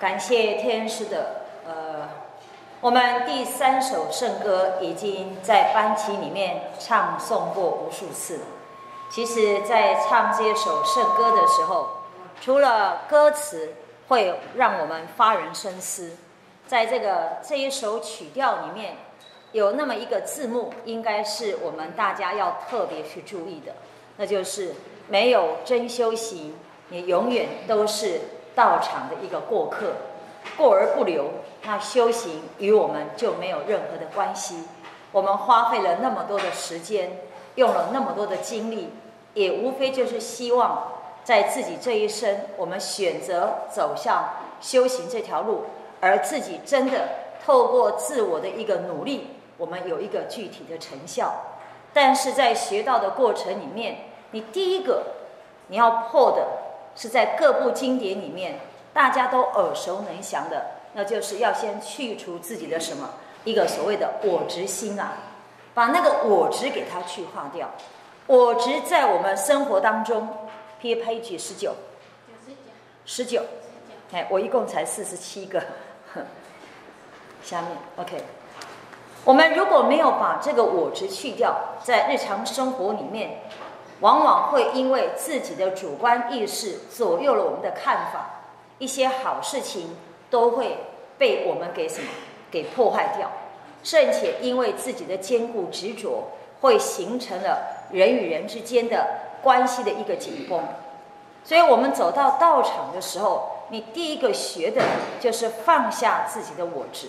感谢天师的呃，我们第三首圣歌已经在班级里面唱诵过无数次。其实，在唱这首圣歌的时候，除了歌词会让我们发人深思，在这个这一首曲调里面，有那么一个字幕，应该是我们大家要特别去注意的，那就是没有真修行，你永远都是。道场的一个过客，过而不留，那修行与我们就没有任何的关系。我们花费了那么多的时间，用了那么多的精力，也无非就是希望在自己这一生，我们选择走向修行这条路，而自己真的透过自我的一个努力，我们有一个具体的成效。但是在学道的过程里面，你第一个你要破的。是在各部经典里面，大家都耳熟能详的，那就是要先去除自己的什么一个所谓的我执心啊，把那个我执给它去化掉。我执在我们生活当中，P page 十九，十九，哎，我一共才四十七个。下面 OK，我们如果没有把这个我执去掉，在日常生活里面。往往会因为自己的主观意识左右了我们的看法，一些好事情都会被我们给什么给破坏掉，甚且因为自己的坚固执着，会形成了人与人之间的关系的一个紧绷。所以，我们走到道场的时候，你第一个学的就是放下自己的我执。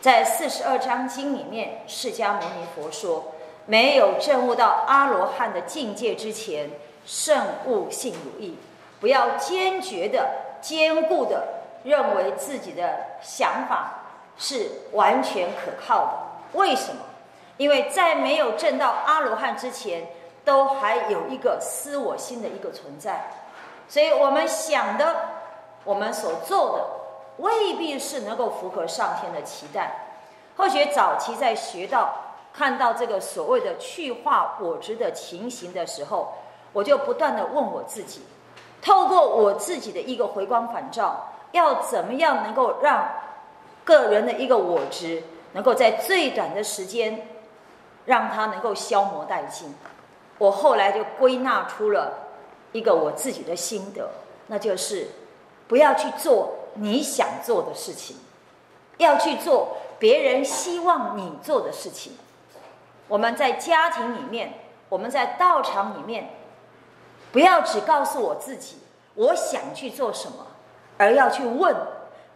在四十二章经里面，释迦牟尼佛说。没有证悟到阿罗汉的境界之前，慎悟性如意。不要坚决的、坚固的认为自己的想法是完全可靠的。为什么？因为在没有证到阿罗汉之前，都还有一个私我心的一个存在。所以我们想的，我们所做的，未必是能够符合上天的期待。或许早期在学到。看到这个所谓的去化我执的情形的时候，我就不断的问我自己：，透过我自己的一个回光返照，要怎么样能够让个人的一个我执，能够在最短的时间，让它能够消磨殆尽？我后来就归纳出了一个我自己的心得，那就是不要去做你想做的事情，要去做别人希望你做的事情。我们在家庭里面，我们在道场里面，不要只告诉我自己我想去做什么，而要去问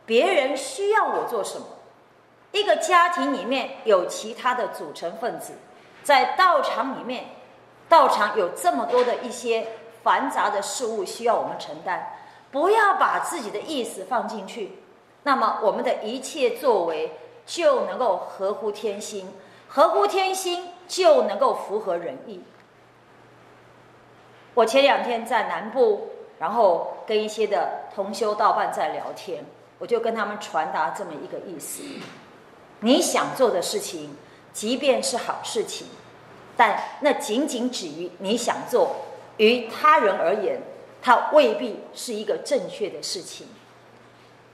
别人需要我做什么。一个家庭里面有其他的组成分子，在道场里面，道场有这么多的一些繁杂的事物需要我们承担，不要把自己的意思放进去，那么我们的一切作为就能够合乎天心。合乎天心就能够符合人意。我前两天在南部，然后跟一些的同修道伴在聊天，我就跟他们传达这么一个意思：你想做的事情，即便是好事情，但那仅仅止于你想做，于他人而言，它未必是一个正确的事情。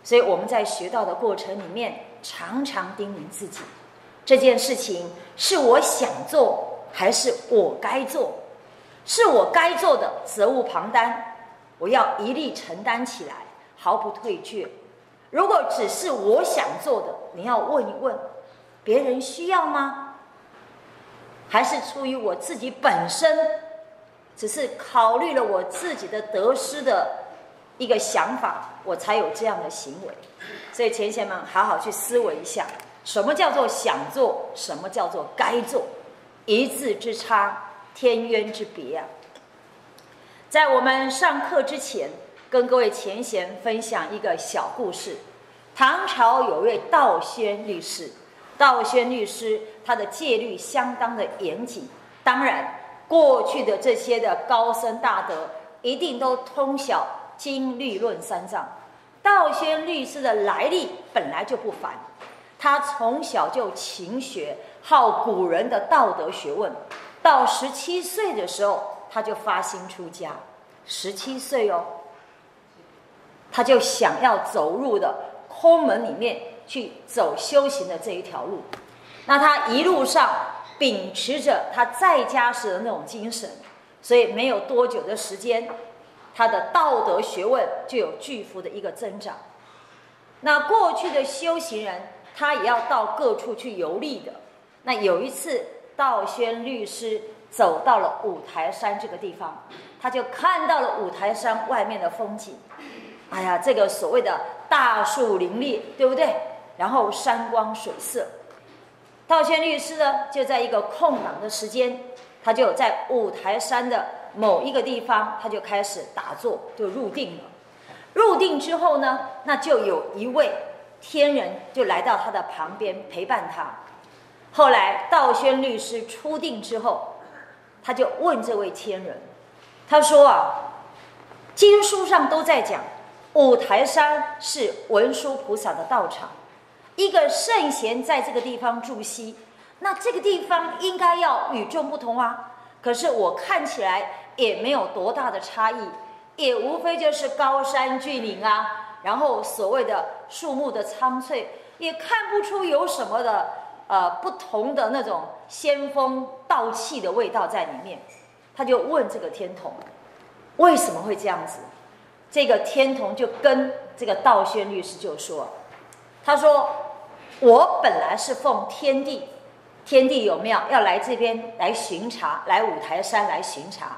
所以我们在学道的过程里面，常常叮咛自己。这件事情是我想做还是我该做？是我该做的，责无旁贷，我要一力承担起来，毫不退却。如果只是我想做的，你要问一问，别人需要吗？还是出于我自己本身，只是考虑了我自己的得失的一个想法，我才有这样的行为？所以，前贤们好好去思维一下。什么叫做想做？什么叫做该做？一字之差，天渊之别啊！在我们上课之前，跟各位前贤分享一个小故事。唐朝有位道宣律师，道宣律师他的戒律相当的严谨。当然，过去的这些的高僧大德一定都通晓经律论三藏。道宣律师的来历本来就不凡。他从小就勤学，好古人的道德学问。到十七岁的时候，他就发心出家。十七岁哦，他就想要走入的空门里面去走修行的这一条路。那他一路上秉持着他在家时的那种精神，所以没有多久的时间，他的道德学问就有巨幅的一个增长。那过去的修行人，他也要到各处去游历的。那有一次，道宣律师走到了五台山这个地方，他就看到了五台山外面的风景。哎呀，这个所谓的大树林立，对不对？然后山光水色。道宣律师呢，就在一个空档的时间，他就在五台山的某一个地方，他就开始打坐，就入定了。入定之后呢，那就有一位天人就来到他的旁边陪伴他。后来道宣律师出定之后，他就问这位天人，他说啊，经书上都在讲，五台山是文殊菩萨的道场，一个圣贤在这个地方住息，那这个地方应该要与众不同啊。可是我看起来也没有多大的差异。也无非就是高山峻岭啊，然后所谓的树木的苍翠，也看不出有什么的呃不同的那种仙风道气的味道在里面。他就问这个天童，为什么会这样子？这个天童就跟这个道宣律师就说，他说我本来是奉天地，天地有庙要来这边来巡查，来五台山来巡查。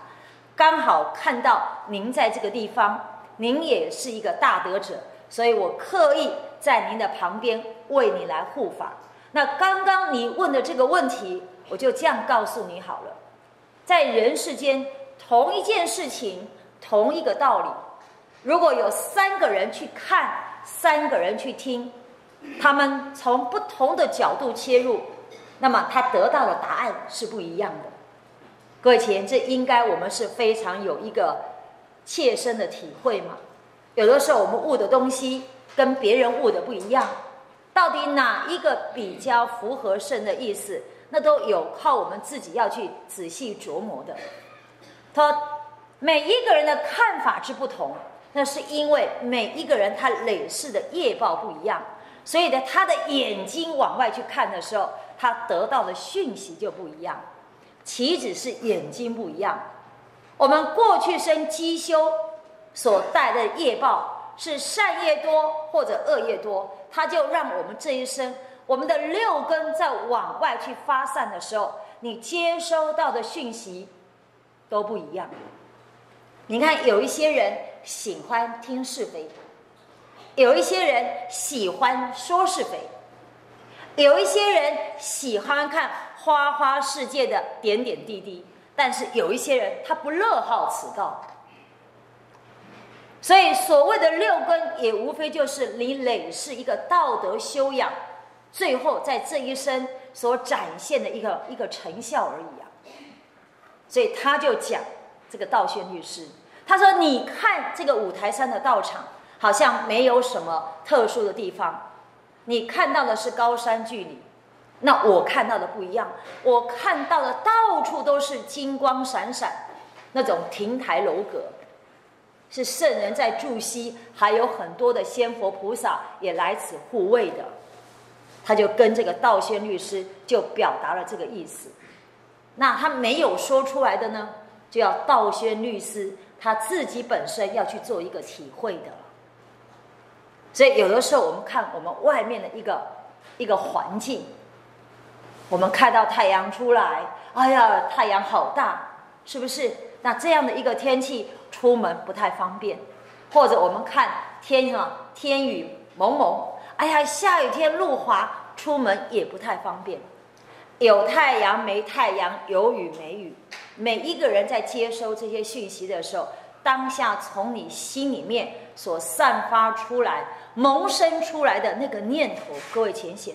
刚好看到您在这个地方，您也是一个大德者，所以我刻意在您的旁边为你来护法。那刚刚你问的这个问题，我就这样告诉你好了。在人世间，同一件事情，同一个道理，如果有三个人去看，三个人去听，他们从不同的角度切入，那么他得到的答案是不一样的。各位亲，这应该我们是非常有一个切身的体会嘛。有的时候我们悟的东西跟别人悟的不一样，到底哪一个比较符合圣的意思，那都有靠我们自己要去仔细琢磨的。他每一个人的看法之不同，那是因为每一个人他累世的业报不一样，所以呢，他的眼睛往外去看的时候，他得到的讯息就不一样。岂止是眼睛不一样？我们过去生积修所带的业报是善业多或者恶业多，它就让我们这一生，我们的六根在往外去发散的时候，你接收到的讯息都不一样。你看，有一些人喜欢听是非，有一些人喜欢说是非，有一些人喜欢看。花花世界的点点滴滴，但是有一些人他不乐好此道，所以所谓的六根也无非就是你累世一个道德修养，最后在这一生所展现的一个一个成效而已啊。所以他就讲这个道宣律师，他说：“你看这个五台山的道场，好像没有什么特殊的地方，你看到的是高山峻岭。”那我看到的不一样，我看到的到处都是金光闪闪，那种亭台楼阁，是圣人在住息，还有很多的仙佛菩萨也来此护卫的。他就跟这个道宣律师就表达了这个意思。那他没有说出来的呢，就要道宣律师他自己本身要去做一个体会的。所以有的时候我们看我们外面的一个一个环境。我们看到太阳出来，哎呀，太阳好大，是不是？那这样的一个天气，出门不太方便。或者我们看天啊，天雨蒙蒙，哎呀，下雨天路滑，出门也不太方便。有太阳没太阳，有雨没雨，每一个人在接收这些讯息的时候，当下从你心里面所散发出来、萌生出来的那个念头，各位浅显。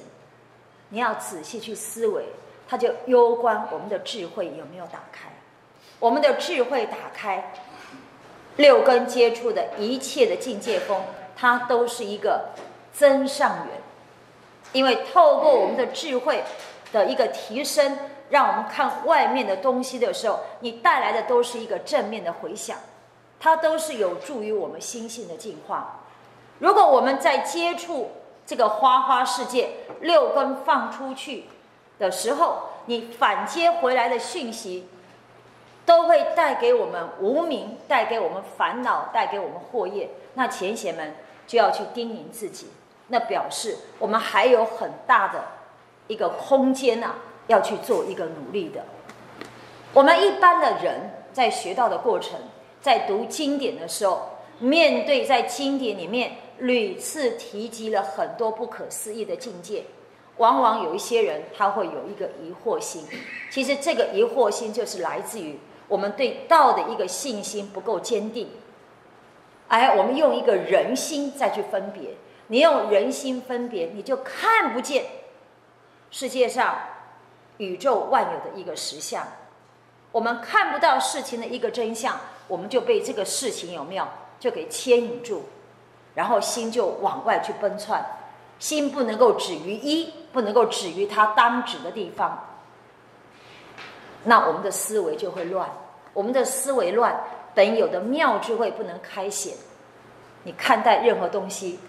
你要仔细去思维，它就攸关我们的智慧有没有打开。我们的智慧打开，六根接触的一切的境界风，它都是一个增上缘。因为透过我们的智慧的一个提升，让我们看外面的东西的时候，你带来的都是一个正面的回响，它都是有助于我们心性的进化。如果我们在接触这个花花世界六根放出去的时候，你反接回来的讯息，都会带给我们无名，带给我们烦恼，带给我们祸业。那前贤们就要去叮咛自己，那表示我们还有很大的一个空间呐，要去做一个努力的。我们一般的人在学到的过程，在读经典的时候，面对在经典里面。屡次提及了很多不可思议的境界，往往有一些人他会有一个疑惑心。其实这个疑惑心就是来自于我们对道的一个信心不够坚定，而我们用一个人心再去分别。你用人心分别，你就看不见世界上宇宙万有的一个实相。我们看不到事情的一个真相，我们就被这个事情有没有就给牵引住。然后心就往外去奔窜，心不能够止于一，不能够止于它当止的地方，那我们的思维就会乱，我们的思维乱，本有的妙智慧不能开显，你看待任何东西，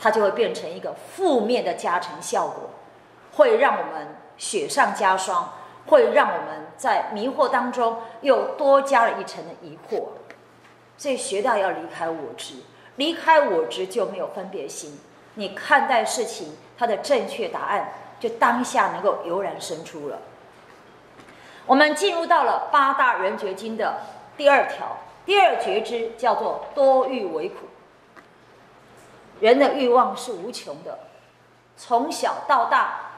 它就会变成一个负面的加成效果，会让我们雪上加霜，会让我们在迷惑当中又多加了一层的疑惑，所以学到要离开我执。离开我执就没有分别心，你看待事情，它的正确答案就当下能够油然生出了。我们进入到了八大人觉经的第二条，第二觉知叫做多欲为苦。人的欲望是无穷的，从小到大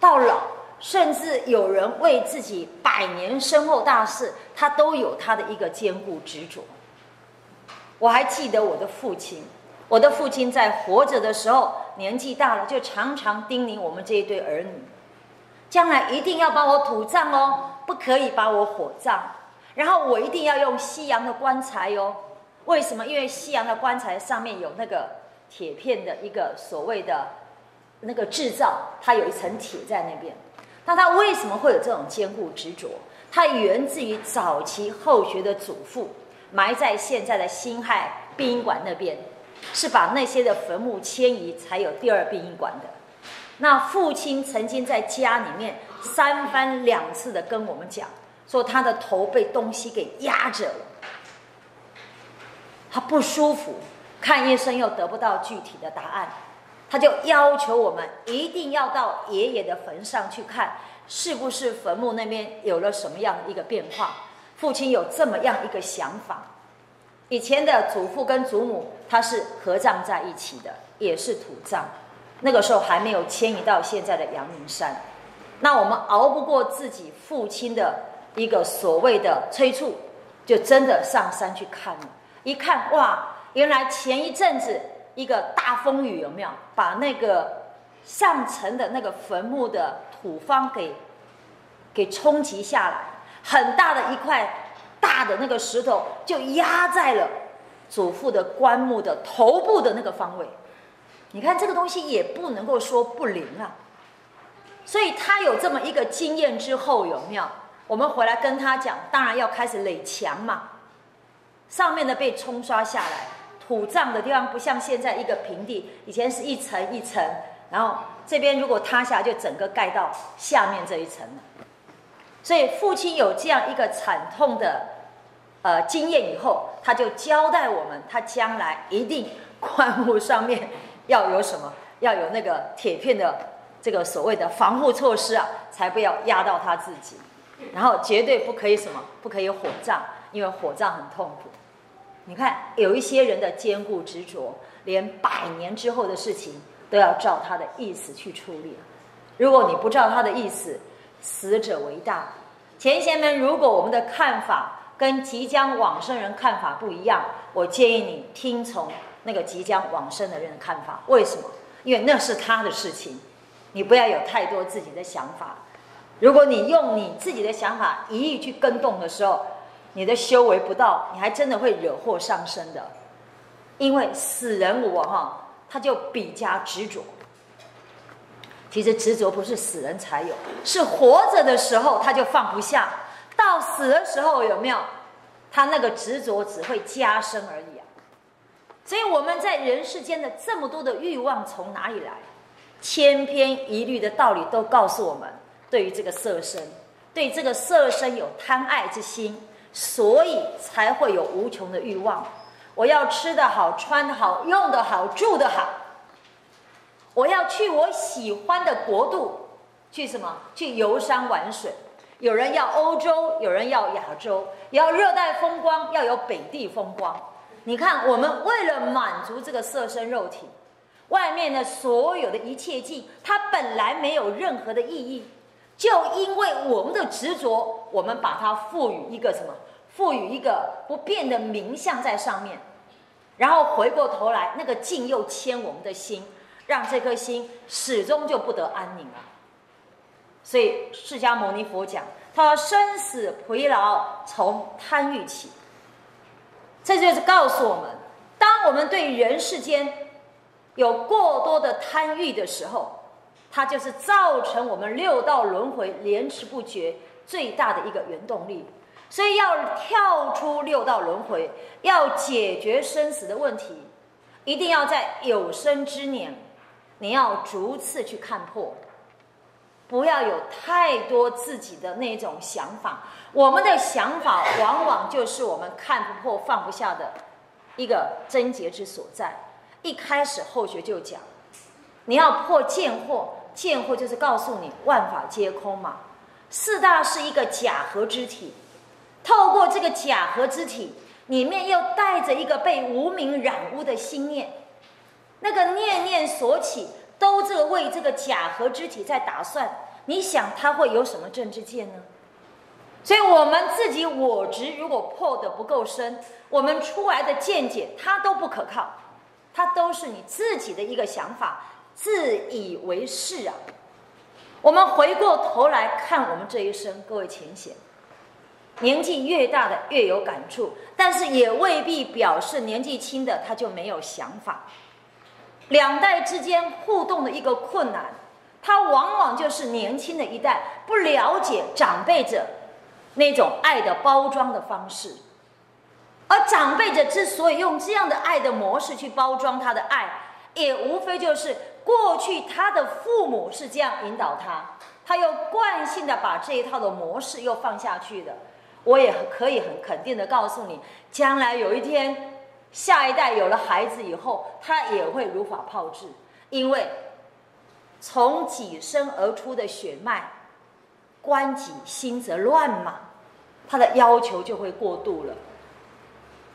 到老，甚至有人为自己百年身后大事，他都有他的一个坚固执着。我还记得我的父亲，我的父亲在活着的时候，年纪大了，就常常叮咛我们这一对儿女，将来一定要把我土葬哦，不可以把我火葬。然后我一定要用西洋的棺材哦。为什么？因为西洋的棺材上面有那个铁片的一个所谓的那个制造，它有一层铁在那边。那他为什么会有这种坚固执着？它源自于早期后学的祖父。埋在现在的辛亥殡仪馆那边，是把那些的坟墓迁移，才有第二殡仪馆的。那父亲曾经在家里面三番两次的跟我们讲，说他的头被东西给压着了，他不舒服，看医生又得不到具体的答案，他就要求我们一定要到爷爷的坟上去看，是不是坟墓那边有了什么样的一个变化。父亲有这么样一个想法，以前的祖父跟祖母他是合葬在一起的，也是土葬，那个时候还没有迁移到现在的阳明山。那我们熬不过自己父亲的一个所谓的催促，就真的上山去看了。一看哇，原来前一阵子一个大风雨有没有把那个上层的那个坟墓的土方给给冲击下来。很大的一块大的那个石头就压在了祖父的棺木的头部的那个方位，你看这个东西也不能够说不灵啊。所以他有这么一个经验之后，有没有？我们回来跟他讲，当然要开始垒墙嘛。上面的被冲刷下来，土葬的地方不像现在一个平地，以前是一层一层，然后这边如果塌下就整个盖到下面这一层了。所以父亲有这样一个惨痛的，呃经验以后，他就交代我们，他将来一定 棺木上面要有什么，要有那个铁片的这个所谓的防护措施啊，才不要压到他自己。然后绝对不可以什么，不可以火葬，因为火葬很痛苦。你看有一些人的坚固执着，连百年之后的事情都要照他的意思去处理。如果你不照他的意思，死者为大，前贤们，如果我们的看法跟即将往生人看法不一样，我建议你听从那个即将往生的人的看法。为什么？因为那是他的事情，你不要有太多自己的想法。如果你用你自己的想法一意去跟动的时候，你的修为不到，你还真的会惹祸上身的。因为死人我哈，他就比较执着。其实执着不是死人才有，是活着的时候他就放不下，到死的时候有没有？他那个执着只会加深而已啊。所以我们在人世间的这么多的欲望从哪里来？千篇一律的道理都告诉我们：对于这个色身，对这个色身有贪爱之心，所以才会有无穷的欲望。我要吃得好，穿得好，用得好，住得好。我要去我喜欢的国度，去什么？去游山玩水。有人要欧洲，有人要亚洲，要热带风光，要有北地风光。你看，我们为了满足这个色身肉体，外面的所有的一切境，它本来没有任何的意义，就因为我们的执着，我们把它赋予一个什么？赋予一个不变的名相在上面，然后回过头来，那个境又牵我们的心，让这颗心始终就不得安宁啊。所以释迦牟尼佛讲，他说生死疲劳从贪欲起。这就是告诉我们，当我们对人世间有过多的贪欲的时候，它就是造成我们六道轮回连迟不绝最大的一个原动力。所以要跳出六道轮回，要解决生死的问题，一定要在有生之年，你要逐次去看破，不要有太多自己的那种想法。我们的想法往往就是我们看不破、放不下的一个症结之所在。一开始后学就讲，你要破见惑，见惑就是告诉你万法皆空嘛。四大是一个假合之体，透过这个假合之体，里面又带着一个被无名染污的心念，那个念念所起，都这个为这个假合之体在打算。你想他会有什么政治见呢？所以，我们自己我执如果破的不够深，我们出来的见解它都不可靠，它都是你自己的一个想法，自以为是啊。我们回过头来看我们这一生，各位浅显，年纪越大的越有感触，但是也未必表示年纪轻的他就没有想法。两代之间互动的一个困难，它往往就是年轻的一代不了解长辈者。那种爱的包装的方式，而长辈者之所以用这样的爱的模式去包装他的爱，也无非就是过去他的父母是这样引导他，他又惯性的把这一套的模式又放下去的。我也可以很肯定的告诉你，将来有一天，下一代有了孩子以后，他也会如法炮制，因为从己身而出的血脉，关己心则乱嘛。他的要求就会过度了，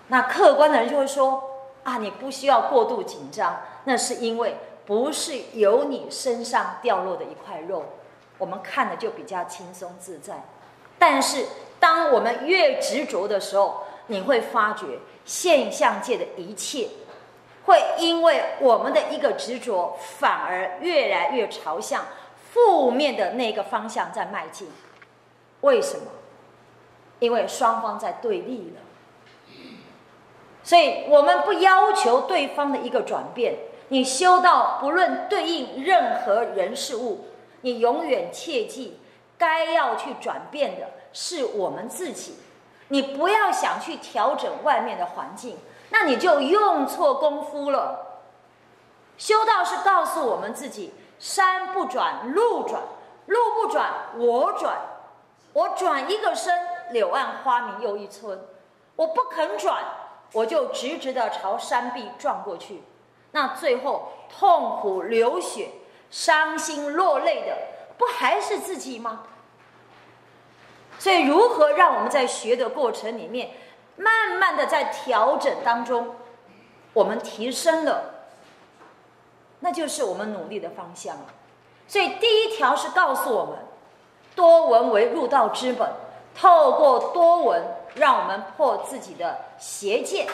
那客观的人就会说：啊，你不需要过度紧张，那是因为不是由你身上掉落的一块肉，我们看的就比较轻松自在。但是，当我们越执着的时候，你会发觉现象界的一切，会因为我们的一个执着，反而越来越朝向负面的那个方向在迈进。为什么？因为双方在对立了，所以我们不要求对方的一个转变。你修道，不论对应任何人事物，你永远切记，该要去转变的是我们自己。你不要想去调整外面的环境，那你就用错功夫了。修道是告诉我们自己：山不转路转，路不转我转，我转一个身。柳暗花明又一村，我不肯转，我就直直的朝山壁撞过去，那最后痛苦流血、伤心落泪的，不还是自己吗？所以，如何让我们在学的过程里面，慢慢的在调整当中，我们提升了，那就是我们努力的方向了。所以，第一条是告诉我们，多闻为入道之本。透过多闻，让我们破自己的邪见，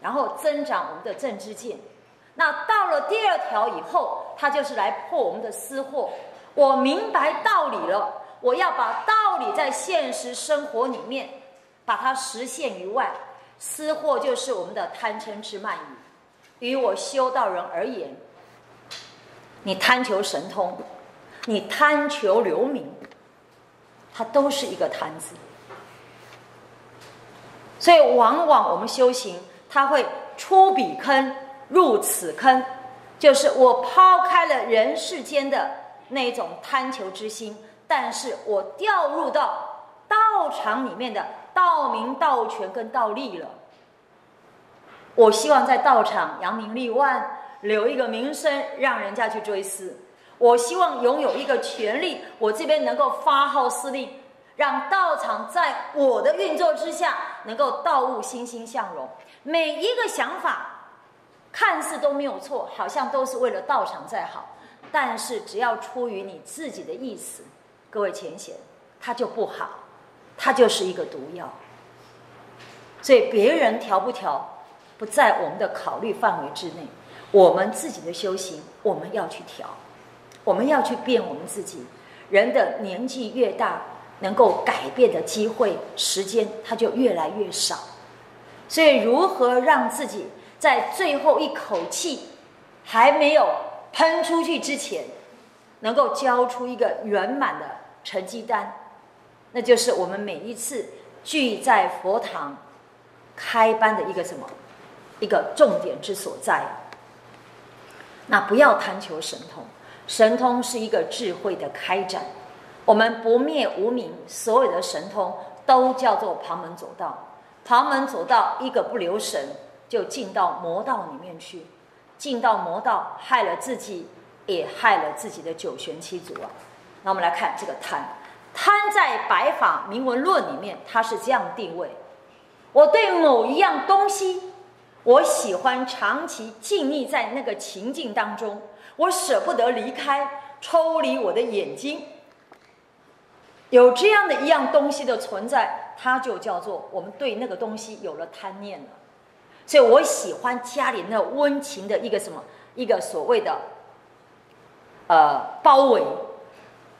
然后增长我们的正知见。那到了第二条以后，它就是来破我们的私货。我明白道理了，我要把道理在现实生活里面把它实现于外。私货就是我们的贪嗔痴慢疑。于我修道人而言，你贪求神通，你贪求留名。它都是一个贪字，所以往往我们修行，它会出彼坑，入此坑，就是我抛开了人世间的那种贪求之心，但是我掉入到道场里面的道名、道权跟道利了。我希望在道场扬名立万，留一个名声，让人家去追思。我希望拥有一个权利，我这边能够发号施令，让道场在我的运作之下能够道物欣欣向荣。每一个想法看似都没有错，好像都是为了道场在好，但是只要出于你自己的意思，各位前贤，它就不好，它就是一个毒药。所以别人调不调，不在我们的考虑范围之内。我们自己的修行，我们要去调。我们要去变我们自己，人的年纪越大，能够改变的机会、时间，它就越来越少。所以，如何让自己在最后一口气还没有喷出去之前，能够交出一个圆满的成绩单？那就是我们每一次聚在佛堂开班的一个什么？一个重点之所在。那不要贪求神通。神通是一个智慧的开展，我们不灭无名，所有的神通都叫做旁门左道。旁门左道一个不留神，就进到魔道里面去，进到魔道，害了自己，也害了自己的九玄七祖啊。那我们来看这个贪，贪在《白法明文论》里面，它是这样定位：我对某一样东西，我喜欢长期静谧在那个情境当中。我舍不得离开，抽离我的眼睛。有这样的一样东西的存在，它就叫做我们对那个东西有了贪念了。所以我喜欢家里那温情的一个什么，一个所谓的呃包围。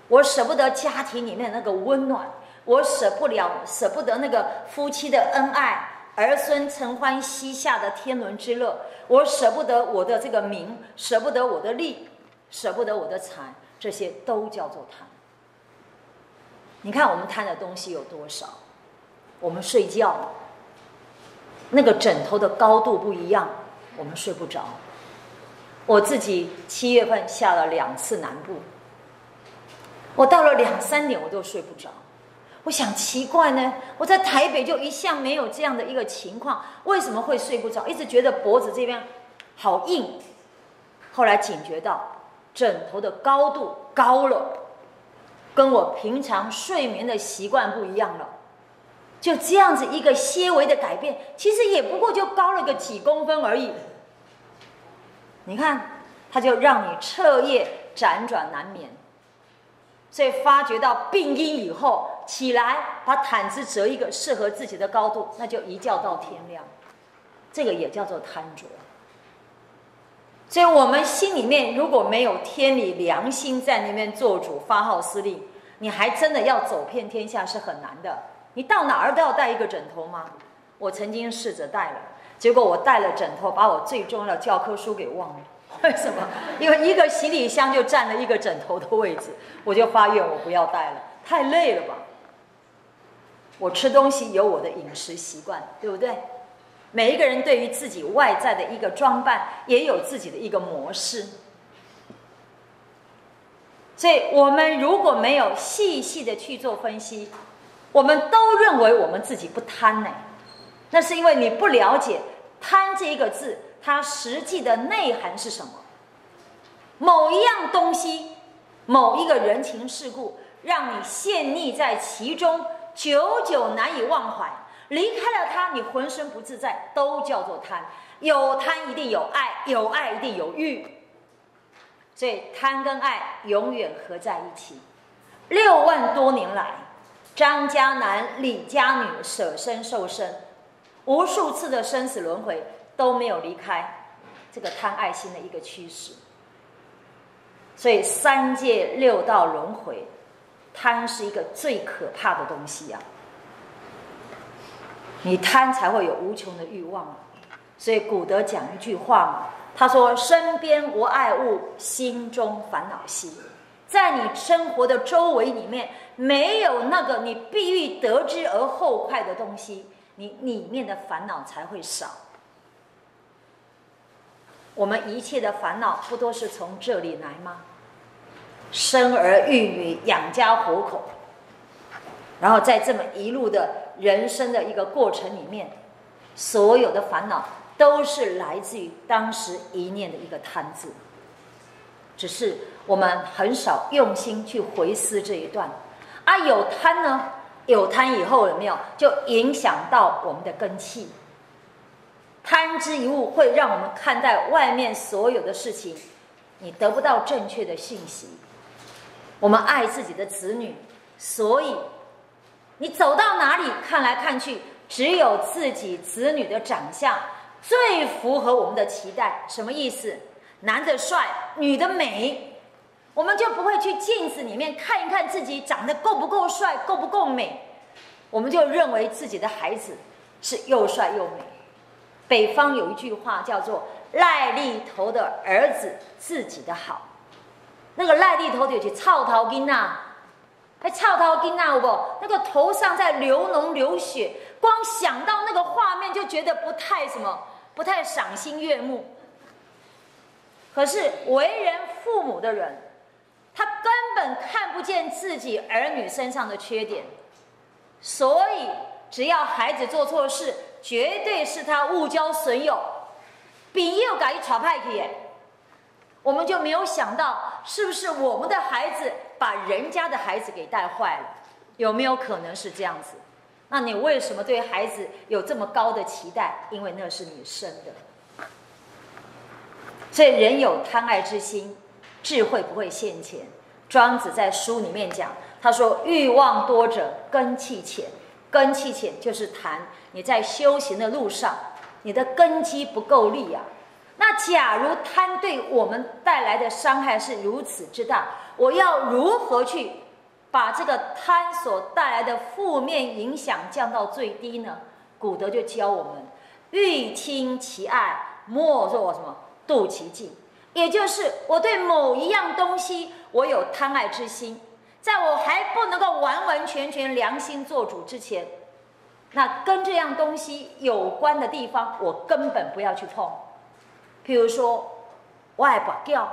我舍不得家庭里面那个温暖，我舍不了，舍不得那个夫妻的恩爱。儿孙承欢膝下的天伦之乐，我舍不得我的这个名，舍不得我的利，舍不得我的财，这些都叫做贪。你看我们贪的东西有多少？我们睡觉，那个枕头的高度不一样，我们睡不着。我自己七月份下了两次南部，我到了两三点我都睡不着。我想奇怪呢，我在台北就一向没有这样的一个情况，为什么会睡不着？一直觉得脖子这边好硬。后来警觉到枕头的高度高了，跟我平常睡眠的习惯不一样了。就这样子一个些微的改变，其实也不过就高了个几公分而已。你看，它就让你彻夜辗转难眠。所以发觉到病因以后。起来，把毯子折一个适合自己的高度，那就一觉到天亮。这个也叫做贪着。所以，我们心里面如果没有天理良心在那边做主发号施令，你还真的要走遍天下是很难的。你到哪儿都要带一个枕头吗？我曾经试着带了，结果我带了枕头，把我最重要的教科书给忘了。为什么？因为一个行李箱就占了一个枕头的位置，我就发愿我不要带了，太累了吧。我吃东西有我的饮食习惯，对不对？每一个人对于自己外在的一个装扮，也有自己的一个模式。所以，我们如果没有细细的去做分析，我们都认为我们自己不贪呢。那是因为你不了解“贪”这一个字，它实际的内涵是什么？某一样东西，某一个人情世故，让你陷溺在其中。久久难以忘怀，离开了他，你浑身不自在，都叫做贪。有贪一定有爱，有爱一定有欲，所以贪跟爱永远合在一起。六万多年来，张家男、李家女舍身受身，无数次的生死轮回都没有离开这个贪爱心的一个趋势。所以三界六道轮回。贪是一个最可怕的东西呀！你贪才会有无穷的欲望，所以古德讲一句话嘛，他说：“身边无爱物，心中烦恼息。”在你生活的周围里面，没有那个你必欲得之而后快的东西，你里面的烦恼才会少。我们一切的烦恼不都是从这里来吗？生儿育女、养家糊口，然后在这么一路的人生的一个过程里面，所有的烦恼都是来自于当时一念的一个贪字。只是我们很少用心去回思这一段，啊，有贪呢，有贪以后有没有就影响到我们的根气？贪之一物会让我们看待外面所有的事情，你得不到正确的信息。我们爱自己的子女，所以你走到哪里看来看去，只有自己子女的长相最符合我们的期待。什么意思？男的帅，女的美，我们就不会去镜子里面看一看自己长得够不够帅，够不够美，我们就认为自己的孩子是又帅又美。北方有一句话叫做“赖痢头的儿子自己的好”，那个赖痢头就去操头金呐，还操头金呐，不？那个头上在流脓流血，光想到那个画面就觉得不太什么，不太赏心悦目。可是为人父母的人，他根本看不见自己儿女身上的缺点，所以只要孩子做错事，绝对是他误交损友，比又改耍派去。我们就没有想到，是不是我们的孩子把人家的孩子给带坏了？有没有可能是这样子？那你为什么对孩子有这么高的期待？因为那是你生的。所以人有贪爱之心，智慧不会现前。庄子在书里面讲，他说：“欲望多者，根气浅。根气浅就是谈你在修行的路上，你的根基不够力啊。那假如贪对我们带来的伤害是如此之大，我要如何去把这个贪所带来的负面影响降到最低呢？古德就教我们：欲亲其爱，莫若什么？”度其境，也就是我对某一样东西，我有贪爱之心，在我还不能够完完全全良心做主之前，那跟这样东西有关的地方，我根本不要去碰。譬如说，外把掉，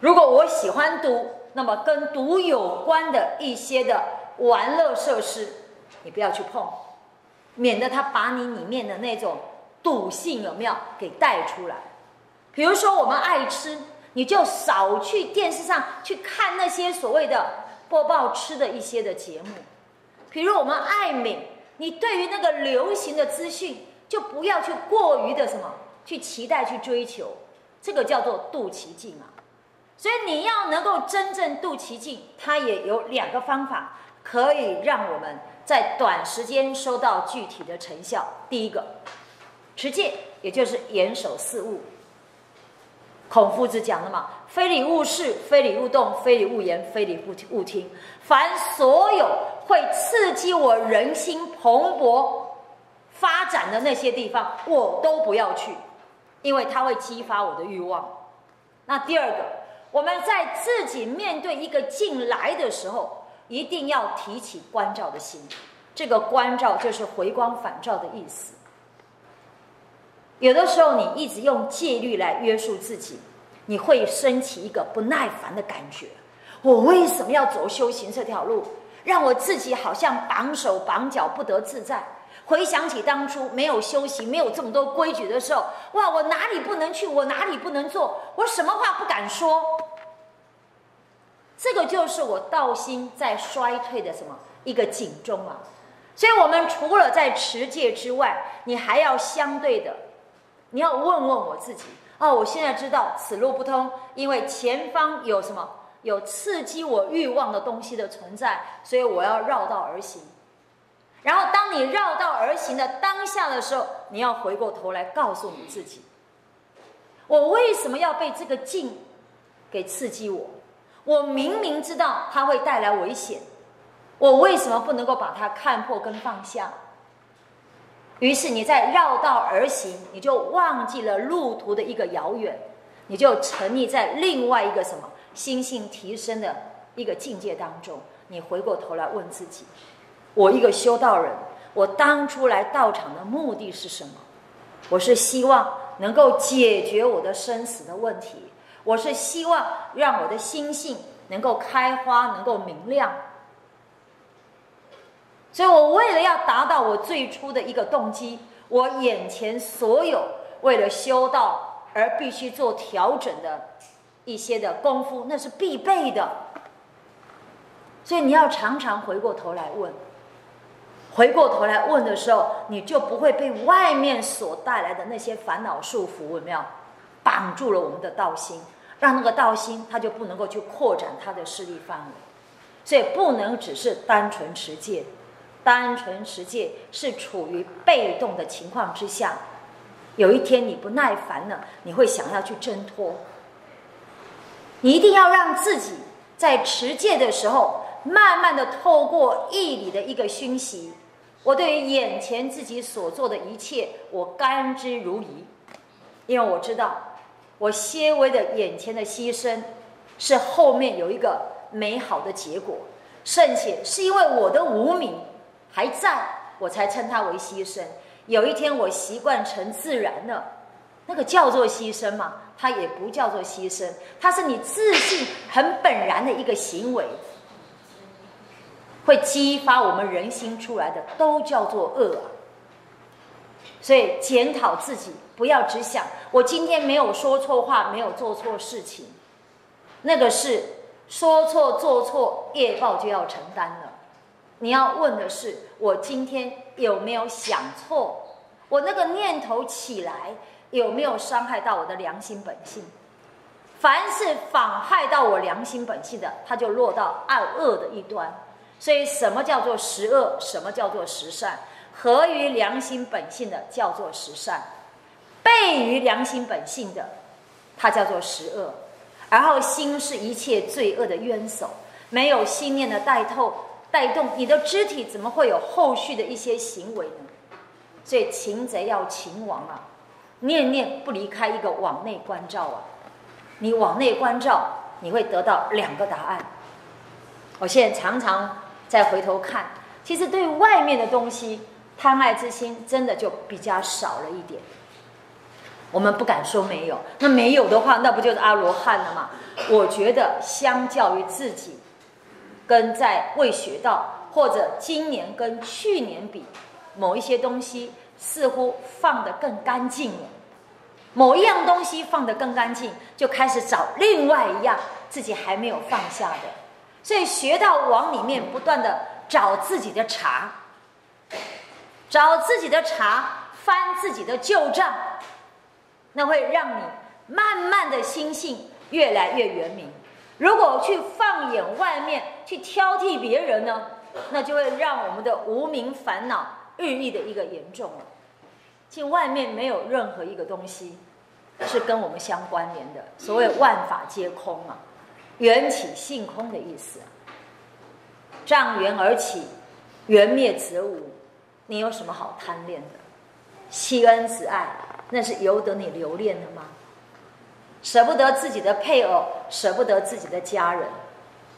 如果我喜欢赌，那么跟赌有关的一些的玩乐设施，你不要去碰，免得他把你里面的那种赌性有没有给带出来。比如说，我们爱吃，你就少去电视上去看那些所谓的播报吃的一些的节目。比如我们爱美，你对于那个流行的资讯，就不要去过于的什么去期待去追求，这个叫做度其境啊。所以你要能够真正度其境，它也有两个方法，可以让我们在短时间收到具体的成效。第一个，持戒，也就是严守四物。孔夫子讲的嘛，非礼勿视，非礼勿动，非礼勿言，非礼勿勿听。凡所有会刺激我人心蓬勃发展的那些地方，我都不要去，因为它会激发我的欲望。那第二个，我们在自己面对一个进来的时候，一定要提起关照的心。这个关照就是回光返照的意思。有的时候，你一直用戒律来约束自己，你会升起一个不耐烦的感觉。我为什么要走修行这条路？让我自己好像绑手绑脚，不得自在。回想起当初没有修行、没有这么多规矩的时候，哇，我哪里不能去？我哪里不能做？我什么话不敢说？这个就是我道心在衰退的什么一个警钟啊！所以，我们除了在持戒之外，你还要相对的。你要问问我自己哦，我现在知道此路不通，因为前方有什么有刺激我欲望的东西的存在，所以我要绕道而行。然后当你绕道而行的当下的时候，你要回过头来告诉你自己：我为什么要被这个境给刺激我？我明明知道它会带来危险，我为什么不能够把它看破跟放下？于是你在绕道而行，你就忘记了路途的一个遥远，你就沉溺在另外一个什么心性提升的一个境界当中。你回过头来问自己：我一个修道人，我当初来道场的目的是什么？我是希望能够解决我的生死的问题，我是希望让我的心性能够开花，能够明亮。所以我为了要达到我最初的一个动机，我眼前所有为了修道而必须做调整的一些的功夫，那是必备的。所以你要常常回过头来问，回过头来问的时候，你就不会被外面所带来的那些烦恼束缚，有没有绑住了我们的道心，让那个道心它就不能够去扩展它的势力范围。所以不能只是单纯持戒。单纯持戒是处于被动的情况之下，有一天你不耐烦了，你会想要去挣脱。你一定要让自己在持戒的时候，慢慢的透过义理的一个熏习，我对于眼前自己所做的一切，我甘之如饴，因为我知道，我些微的眼前的牺牲，是后面有一个美好的结果，甚且是因为我的无名。还在我才称它为牺牲。有一天我习惯成自然了，那个叫做牺牲吗？它也不叫做牺牲，它是你自信很本然的一个行为，会激发我们人心出来的，都叫做恶啊。所以检讨自己，不要只想我今天没有说错话，没有做错事情，那个是说错做错，业报就要承担了。你要问的是，我今天有没有想错？我那个念头起来有没有伤害到我的良心本性？凡是妨害到我良心本性的，它就落到暗恶的一端。所以，什么叫做十恶？什么叫做十善？合于良心本性的叫做十善，背于良心本性的，它叫做十恶。然后，心是一切罪恶的冤首，没有心念的带透。带动你的肢体，怎么会有后续的一些行为呢？所以擒贼要擒王啊，念念不离开一个往内关照啊。你往内关照，你会得到两个答案。我现在常常再回头看，其实对外面的东西，贪爱之心真的就比较少了一点。我们不敢说没有，那没有的话，那不就是阿罗汉了吗？我觉得相较于自己。跟在未学到，或者今年跟去年比，某一些东西似乎放得更干净了。某一样东西放得更干净，就开始找另外一样自己还没有放下的。所以学到往里面不断的找自己的茬，找自己的茬，翻自己的旧账，那会让你慢慢的心性越来越圆明。如果去放眼外面去挑剔别人呢，那就会让我们的无名烦恼日益的一个严重了。其实外面没有任何一个东西是跟我们相关联的。所谓万法皆空啊，缘起性空的意思。障缘而起，缘灭则无。你有什么好贪恋的？惜恩慈爱，那是由得你留恋的吗？舍不得自己的配偶，舍不得自己的家人，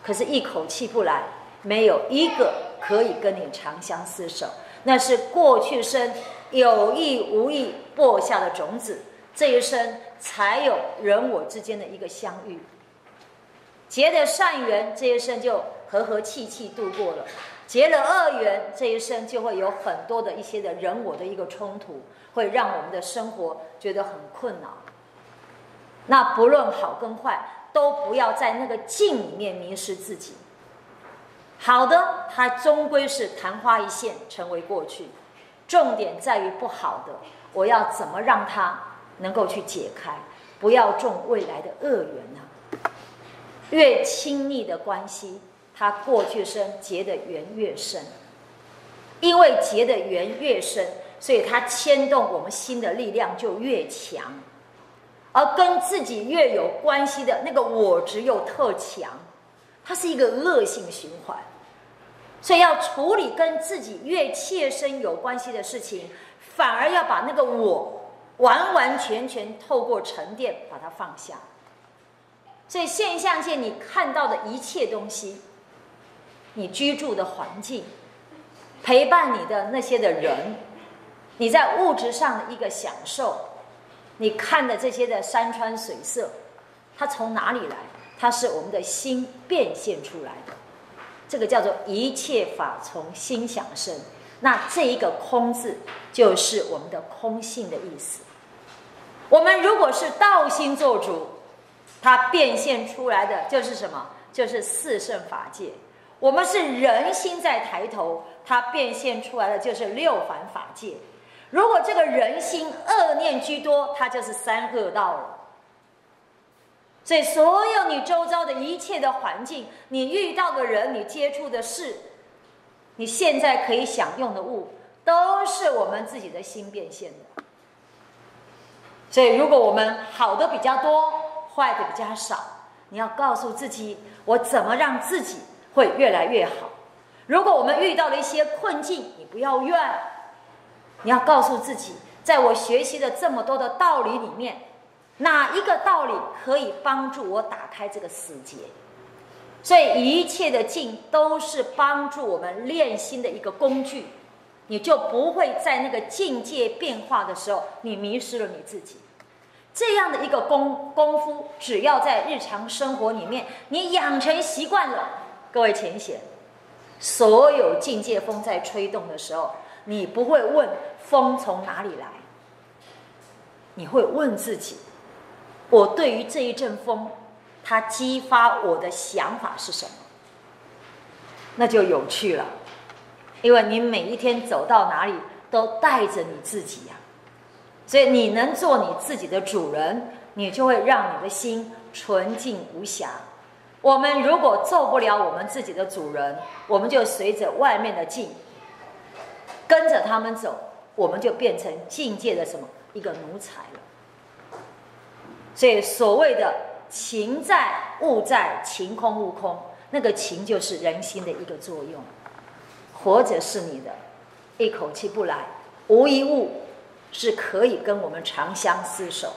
可是，一口气不来，没有一个可以跟你长相厮守。那是过去生有意无意播下的种子，这一生才有人我之间的一个相遇。结的善缘，这一生就和和气气度过了；结了恶缘，这一生就会有很多的一些的人我的一个冲突，会让我们的生活觉得很困扰。那不论好跟坏，都不要在那个境里面迷失自己。好的，它终归是昙花一现，成为过去。重点在于不好的，我要怎么让它能够去解开，不要种未来的恶缘呢？越亲密的关系，它过去生结的缘越深，因为结的缘越深，所以它牵动我们心的力量就越强。而跟自己越有关系的那个我执又特强，它是一个恶性循环，所以要处理跟自己越切身有关系的事情，反而要把那个我完完全全透过沉淀把它放下。所以现象界你看到的一切东西，你居住的环境，陪伴你的那些的人，你在物质上的一个享受。你看的这些的山川水色，它从哪里来？它是我们的心变现出来的。这个叫做一切法从心想生。那这一个空字，就是我们的空性的意思。我们如果是道心做主，它变现出来的就是什么？就是四圣法界。我们是人心在抬头，它变现出来的就是六凡法界。如果这个人心恶念居多，它就是三恶道了。所以，所有你周遭的一切的环境，你遇到的人，你接触的事，你现在可以享用的物，都是我们自己的心变现的。所以，如果我们好的比较多，坏的比较少，你要告诉自己，我怎么让自己会越来越好。如果我们遇到了一些困境，你不要怨，你要告诉自己，在我学习的这么多的道理里面。哪一个道理可以帮助我打开这个死结？所以一切的境都是帮助我们练心的一个工具，你就不会在那个境界变化的时候，你迷失了你自己。这样的一个功功夫，只要在日常生活里面你养成习惯了，各位浅显，所有境界风在吹动的时候，你不会问风从哪里来，你会问自己。我对于这一阵风，它激发我的想法是什么？那就有趣了，因为你每一天走到哪里都带着你自己呀，所以你能做你自己的主人，你就会让你的心纯净无瑕。我们如果做不了我们自己的主人，我们就随着外面的境，跟着他们走，我们就变成境界的什么一个奴才了。所以，所谓的情在物在，情空物空，那个情就是人心的一个作用。活着是你的，一口气不来，无一物是可以跟我们长相厮守。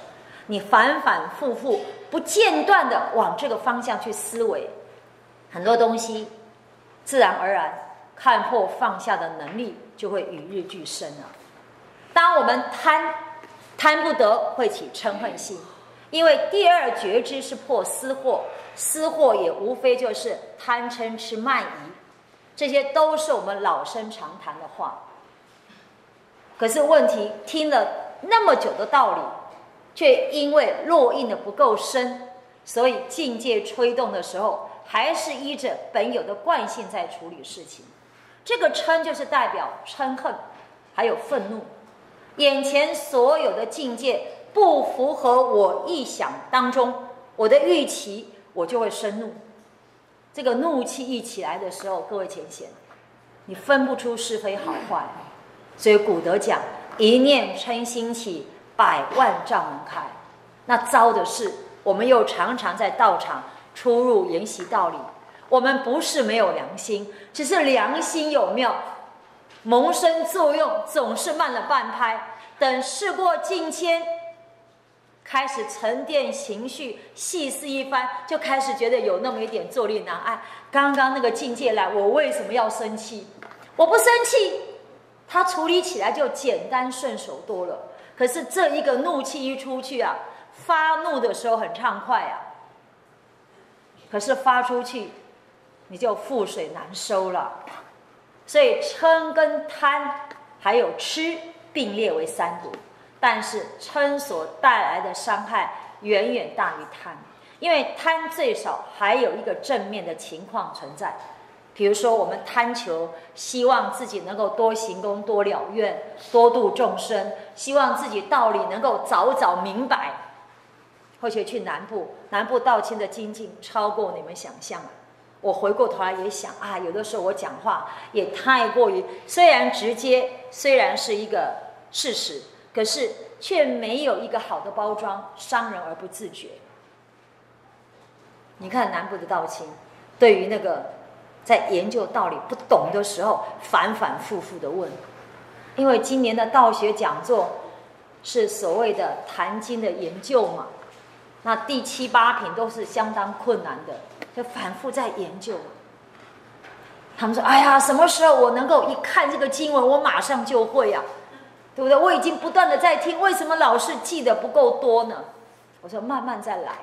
你反反复复、不间断的往这个方向去思维，很多东西自然而然看破放下的能力就会与日俱增了。当我们贪贪不得，会起嗔恨心。因为第二觉知是破私货，私货也无非就是贪嗔痴慢疑，这些都是我们老生常谈的话。可是问题听了那么久的道理，却因为落印的不够深，所以境界吹动的时候，还是依着本有的惯性在处理事情。这个嗔就是代表嗔恨，还有愤怒，眼前所有的境界。不符合我意想当中，我的预期，我就会生怒。这个怒气一起来的时候，各位浅显，你分不出是非好坏。所以古德讲：“一念嗔心起，百万障门开。”那糟的是，我们又常常在道场出入研习道理。我们不是没有良心，只是良心有妙，萌生作用总是慢了半拍。等事过境迁。开始沉淀情绪，细思一番，就开始觉得有那么一点坐立难安。刚刚那个境界来，我为什么要生气？我不生气，他处理起来就简单顺手多了。可是这一个怒气一出去啊，发怒的时候很畅快啊。可是发出去，你就覆水难收了。所以嗔跟贪还有吃并列为三毒。但是嗔所带来的伤害远远大于贪，因为贪最少还有一个正面的情况存在，比如说我们贪求希望自己能够多行功、多了愿、多度众生，希望自己道理能够早早明白。或许去南部，南部道清的精进超过你们想象了。我回过头来也想啊，有的时候我讲话也太过于虽然直接，虽然是一个事实。可是却没有一个好的包装，伤人而不自觉。你看南部的道清，对于那个在研究道理不懂的时候，反反复复的问。因为今年的道学讲座是所谓的谈经的研究嘛，那第七八品都是相当困难的，就反复在研究。他们说：“哎呀，什么时候我能够一看这个经文，我马上就会呀？”对不对？我已经不断的在听，为什么老是记得不够多呢？我说慢慢再来，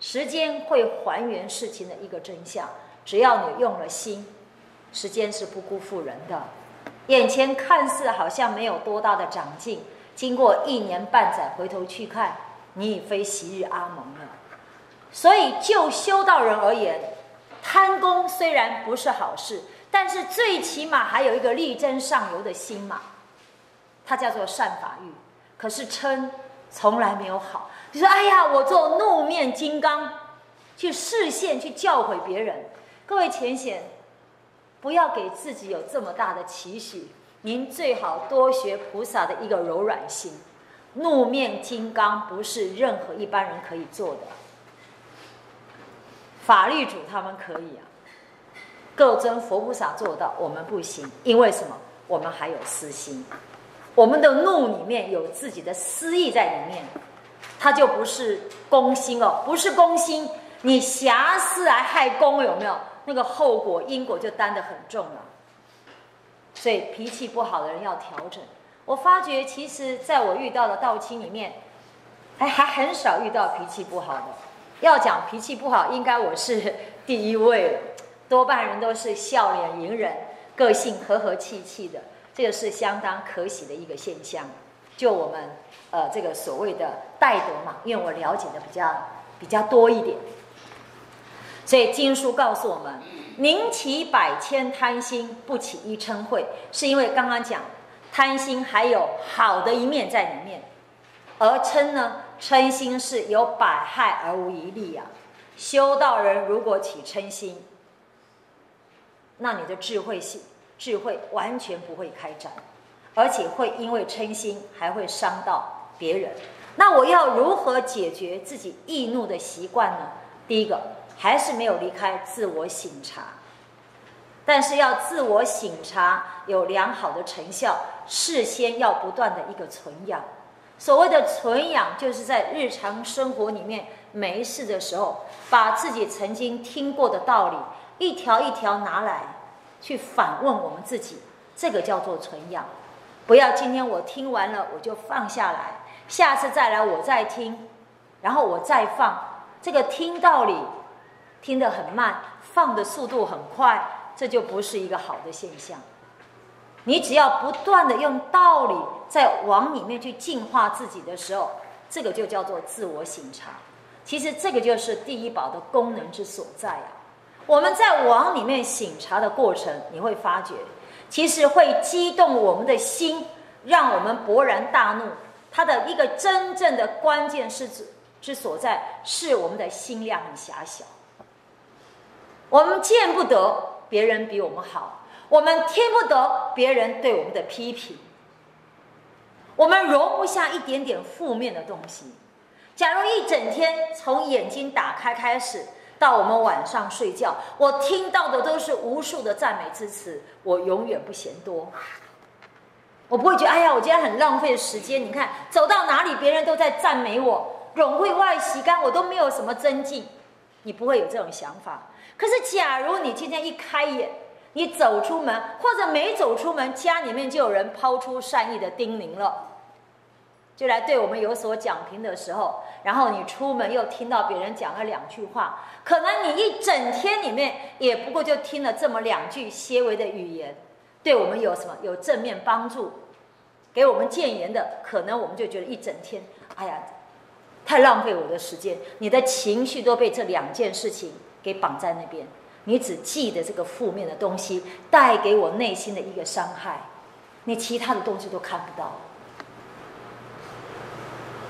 时间会还原事情的一个真相。只要你用了心，时间是不辜负人的。眼前看似好像没有多大的长进，经过一年半载回头去看，你已非昔日阿蒙了。所以就修道人而言，贪功虽然不是好事，但是最起码还有一个力争上游的心嘛。它叫做善法欲。可是嗔从来没有好。你说：“哎呀，我做怒面金刚，去视线去教诲别人。”各位浅显，不要给自己有这么大的期许。您最好多学菩萨的一个柔软心。怒面金刚不是任何一般人可以做的。法律主他们可以啊，各尊佛菩萨做到，我们不行。因为什么？我们还有私心，我们的怒里面有自己的私意在里面，它就不是攻心哦，不是攻心。你瑕疵来害公，有没有？那个后果因果就担得很重了，所以脾气不好的人要调整。我发觉，其实在我遇到的道亲里面，还还很少遇到脾气不好的。要讲脾气不好，应该我是第一位，多半人都是笑脸迎人，个性和和气气的，这个是相当可喜的一个现象。就我们呃这个所谓的戴德嘛，因为我了解的比较比较多一点。所以经书告诉我们，宁起百千贪心，不起一嗔恚，是因为刚刚讲贪心还有好的一面在里面，而嗔呢，嗔心是有百害而无一利呀。修道人如果起嗔心，那你的智慧性智慧完全不会开展，而且会因为嗔心还会伤到别人。那我要如何解决自己易怒的习惯呢？第一个。还是没有离开自我省察，但是要自我省察有良好的成效，事先要不断的一个存养。所谓的存养，就是在日常生活里面没事的时候，把自己曾经听过的道理一条一条拿来去反问我们自己，这个叫做存养。不要今天我听完了我就放下来，下次再来我再听，然后我再放。这个听道理。听得很慢，放的速度很快，这就不是一个好的现象。你只要不断的用道理在往里面去净化自己的时候，这个就叫做自我省察。其实这个就是第一宝的功能之所在啊。我们在往里面醒茶的过程，你会发觉，其实会激动我们的心，让我们勃然大怒。它的一个真正的关键是指之所在，是我们的心量很狭小。我们见不得别人比我们好，我们听不得别人对我们的批评，我们容不下一点点负面的东西。假如一整天从眼睛打开开始到我们晚上睡觉，我听到的都是无数的赞美之词，我永远不嫌多。我不会觉得哎呀，我今天很浪费时间。你看走到哪里，别人都在赞美我，融会外洗干，我都没有什么增进。你不会有这种想法。可是，假如你今天一开眼，你走出门，或者没走出门，家里面就有人抛出善意的叮咛了，就来对我们有所讲评的时候，然后你出门又听到别人讲了两句话，可能你一整天里面也不过就听了这么两句些微的语言，对我们有什么有正面帮助，给我们谏言的，可能我们就觉得一整天，哎呀，太浪费我的时间，你的情绪都被这两件事情。给绑在那边，你只记得这个负面的东西带给我内心的一个伤害，你其他的东西都看不到。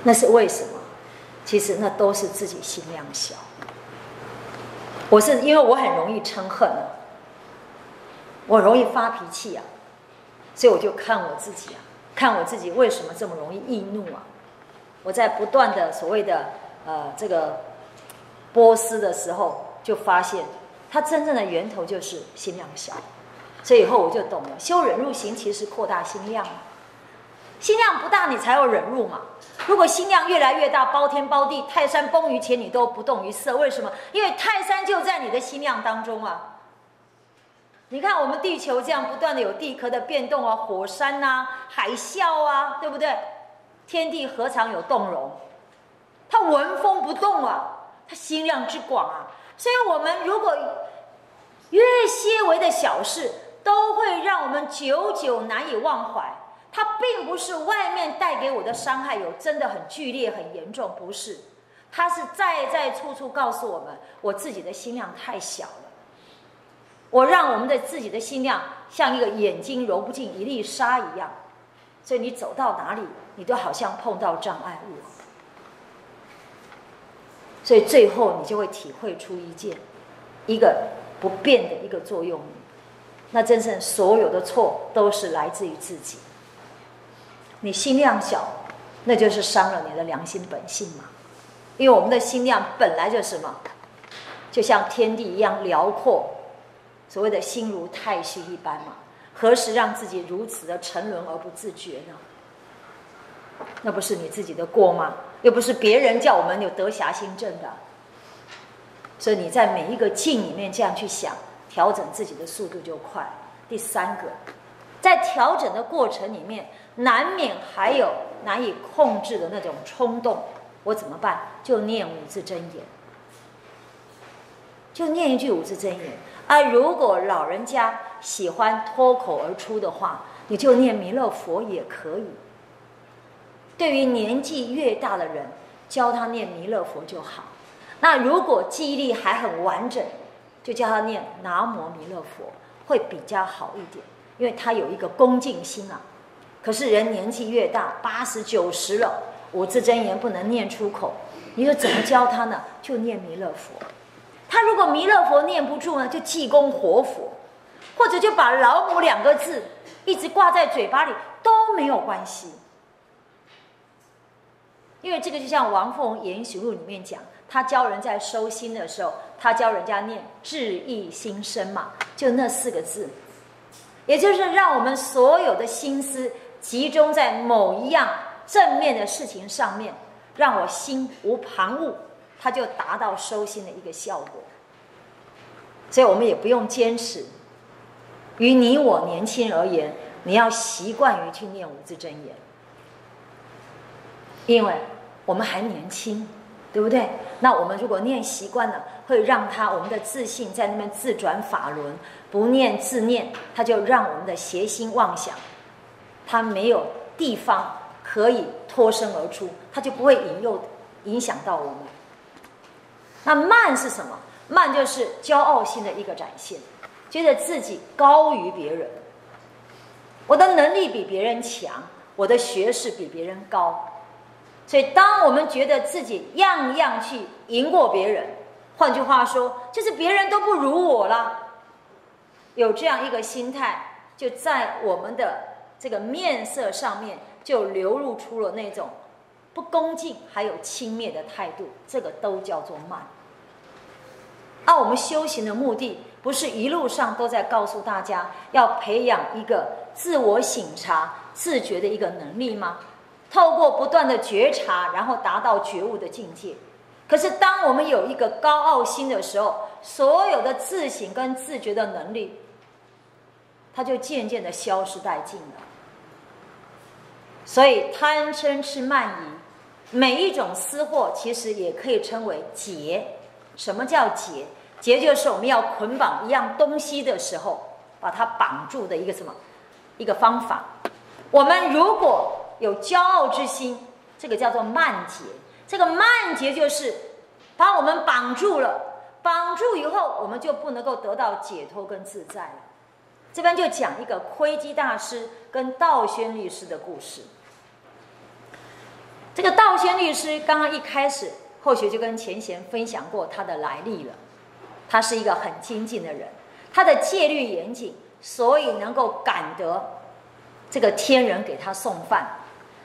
那是为什么？其实那都是自己心量小。我是因为我很容易嗔恨，我容易发脾气啊，所以我就看我自己啊，看我自己为什么这么容易易怒啊？我在不断的所谓的呃这个波斯的时候。就发现，它真正的源头就是心量小，所以以后我就懂了。修忍入行，其实扩大心量。心量不大，你才有忍入嘛。如果心量越来越大，包天包地，泰山崩于前，你都不动于色。为什么？因为泰山就在你的心量当中啊。你看我们地球这样不断的有地壳的变动啊，火山呐、海啸啊，对不对？天地何尝有动容？它纹风不动啊，它心量之广啊。所以，我们如果越些微的小事，都会让我们久久难以忘怀。它并不是外面带给我的伤害有真的很剧烈、很严重，不是。它是在在处处告诉我们，我自己的心量太小了。我让我们的自己的心量像一个眼睛揉不进一粒沙一样，所以你走到哪里，你都好像碰到障碍物。所以最后你就会体会出一件，一个不变的一个作用，那真正所有的错都是来自于自己。你心量小，那就是伤了你的良心本性嘛。因为我们的心量本来就是什么，就像天地一样辽阔，所谓的心如太虚一般嘛。何时让自己如此的沉沦而不自觉呢？那不是你自己的过吗？又不是别人叫我们有得侠心症的。所以你在每一个境里面这样去想，调整自己的速度就快。第三个，在调整的过程里面，难免还有难以控制的那种冲动。我怎么办？就念五字真言，就念一句五字真言。啊，如果老人家喜欢脱口而出的话，你就念弥勒佛也可以。对于年纪越大的人，教他念弥勒佛就好。那如果记忆力还很完整，就教他念南无弥勒佛，会比较好一点，因为他有一个恭敬心啊。可是人年纪越大，八十九十了。五字真言不能念出口，你说怎么教他呢？就念弥勒佛。他如果弥勒佛念不住呢，就济公活佛，或者就把老母两个字一直挂在嘴巴里都没有关系。因为这个就像王凤言行录里面讲，他教人在收心的时候，他教人家念智意心生嘛，就那四个字，也就是让我们所有的心思集中在某一样。正面的事情上面，让我心无旁骛，它就达到收心的一个效果。所以我们也不用坚持。于你我年轻而言，你要习惯于去念五字真言，因为我们还年轻，对不对？那我们如果念习惯了，会让他我们的自信在那边自转法轮，不念自念，他就让我们的邪心妄想，他没有地方。可以脱身而出，他就不会引诱、影响到我们。那慢是什么？慢就是骄傲心的一个展现，觉得自己高于别人，我的能力比别人强，我的学识比别人高。所以，当我们觉得自己样样去赢过别人，换句话说，就是别人都不如我了。有这样一个心态，就在我们的这个面色上面。就流露出了那种不恭敬，还有轻蔑的态度，这个都叫做慢。而我们修行的目的，不是一路上都在告诉大家要培养一个自我省察、自觉的一个能力吗？透过不断的觉察，然后达到觉悟的境界。可是，当我们有一个高傲心的时候，所有的自省跟自觉的能力，它就渐渐的消失殆尽了。所以贪嗔痴慢疑，每一种私货其实也可以称为结。什么叫结？结就是我们要捆绑一样东西的时候，把它绑住的一个什么一个方法。我们如果有骄傲之心，这个叫做慢结。这个慢结就是把我们绑住了，绑住以后，我们就不能够得到解脱跟自在了。这边就讲一个窥基大师跟道宣律师的故事。这个道宣律师刚刚一开始，后学就跟钱贤分享过他的来历了。他是一个很精进的人，他的戒律严谨，所以能够感得这个天人给他送饭。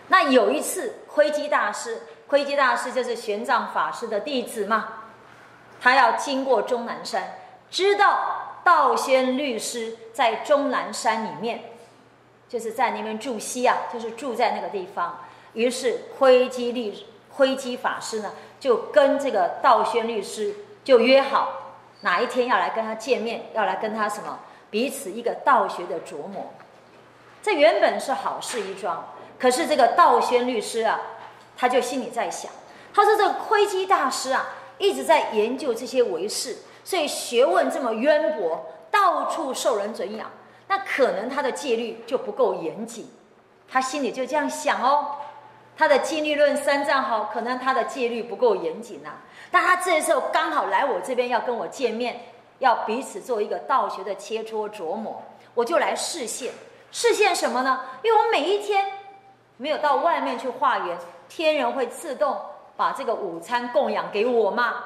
那有一次，窥基大师，窥基大师就是玄奘法师的弟子嘛，他要经过终南山，知道道宣律师在终南山里面，就是在那边住息啊，就是住在那个地方。于是窥基律窥基法师呢，就跟这个道宣律师就约好哪一天要来跟他见面，要来跟他什么彼此一个道学的琢磨。这原本是好事一桩，可是这个道宣律师啊，他就心里在想，他说这个窥基大师啊，一直在研究这些唯识，所以学问这么渊博，到处受人准仰，那可能他的戒律就不够严谨。他心里就这样想哦，他的戒律论三藏好，可能他的戒律不够严谨呐。但他这时候刚好来我这边要跟我见面，要彼此做一个道学的切磋琢磨，我就来示现。示现什么呢？因为我每一天没有到外面去化缘，天人会自动把这个午餐供养给我吗。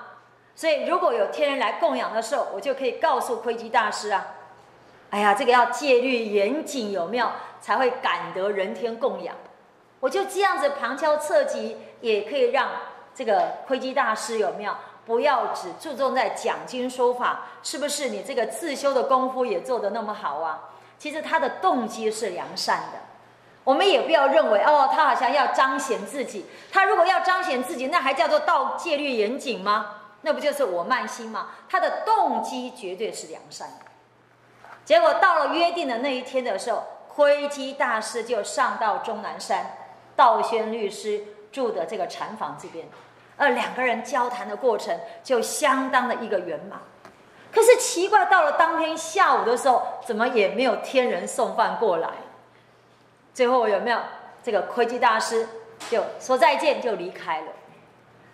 所以如果有天人来供养的时候，我就可以告诉窥基大师啊，哎呀，这个要戒律严谨有没有？才会感得人天供养，我就这样子旁敲侧击，也可以让这个窥基大师有没有？不要只注重在讲经说法，是不是？你这个自修的功夫也做得那么好啊？其实他的动机是良善的，我们也不要认为哦，他好像要彰显自己。他如果要彰显自己，那还叫做道戒律严谨吗？那不就是我慢心吗？他的动机绝对是良善。结果到了约定的那一天的时候。窥基大师就上到终南山，道宣律师住的这个禅房这边，而两个人交谈的过程就相当的一个圆满。可是奇怪，到了当天下午的时候，怎么也没有天人送饭过来？最后有没有这个窥基大师就说再见就离开了？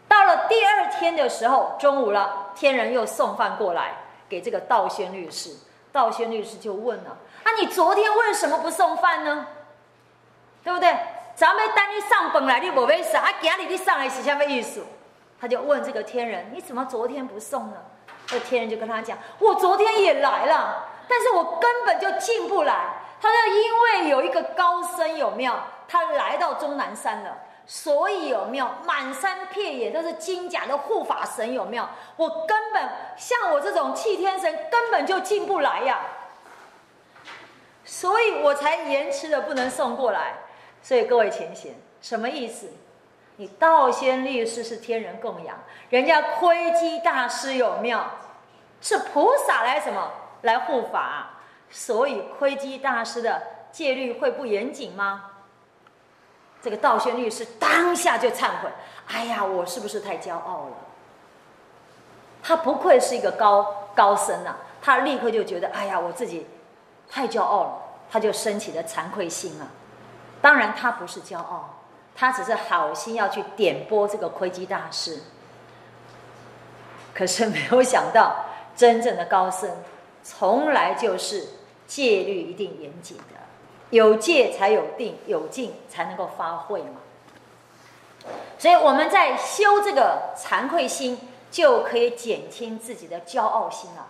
到了第二天的时候，中午了，天人又送饭过来给这个道宣律师，道宣律师就问了。啊，你昨天为什么不送饭呢？对不对？咱们等你上本来你无要送，啊，今日你上来是什么意思？他就问这个天人：你怎么昨天不送呢？这天人就跟他讲：我昨天也来了，但是我根本就进不来。他说：因为有一个高僧有没有？他来到终南山了，所以有没有满山遍野都是金甲的护法神？有没有？我根本像我这种气天神根本就进不来呀。所以我才延迟的不能送过来。所以各位前贤，什么意思？你道仙律师是天人供养，人家窥基大师有庙，是菩萨来什么来护法？所以窥基大师的戒律会不严谨吗？这个道宣律师当下就忏悔：哎呀，我是不是太骄傲了？他不愧是一个高高僧呐，他立刻就觉得：哎呀，我自己。太骄傲了，他就升起了惭愧心了。当然，他不是骄傲，他只是好心要去点拨这个窥基大师。可是没有想到，真正的高僧从来就是戒律一定严谨的，有戒才有定，有静才能够发挥嘛。所以我们在修这个惭愧心，就可以减轻自己的骄傲心了。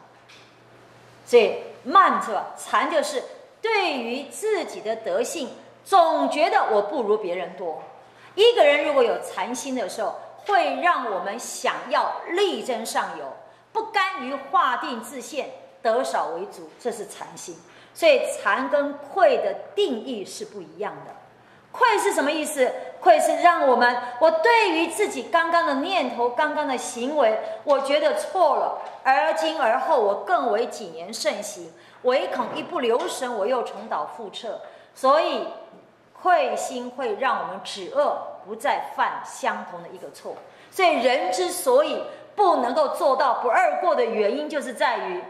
所以。慢是吧？禅就是对于自己的德性，总觉得我不如别人多。一个人如果有禅心的时候，会让我们想要力争上游，不甘于划定自限，得少为主，这是禅心。所以禅跟愧的定义是不一样的。愧是什么意思？愧是让我们，我对于自己刚刚的念头、刚刚的行为，我觉得错了。而今而后，我更为谨言慎行，唯恐一不留神，我又重蹈覆辙。所以，愧心会让我们止恶，不再犯相同的一个错。所以，人之所以不能够做到不二过的原因，就是在于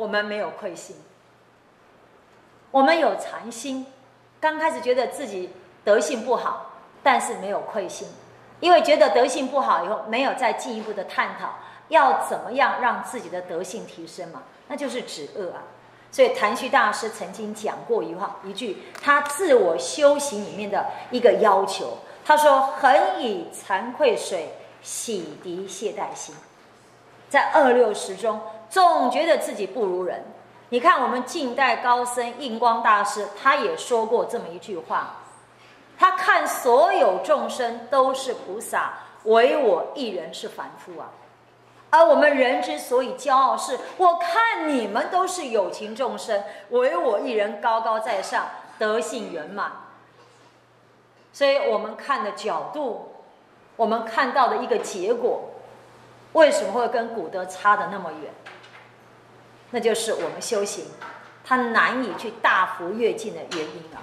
我们没有愧心，我们有禅心。刚开始觉得自己德性不好，但是没有愧心，因为觉得德性不好以后，没有再进一步的探讨要怎么样让自己的德性提升嘛，那就是止恶啊。所以谭旭大师曾经讲过一话一句，他自我修行里面的一个要求，他说：“恒以惭愧水洗涤懈怠心，在二六十中，总觉得自己不如人。”你看，我们近代高僧印光大师，他也说过这么一句话：他看所有众生都是菩萨，唯我一人是凡夫啊。而我们人之所以骄傲，是我看你们都是有情众生，唯我一人高高在上，德性圆满。所以我们看的角度，我们看到的一个结果，为什么会跟古德差的那么远？那就是我们修行它难以去大幅跃进的原因啊。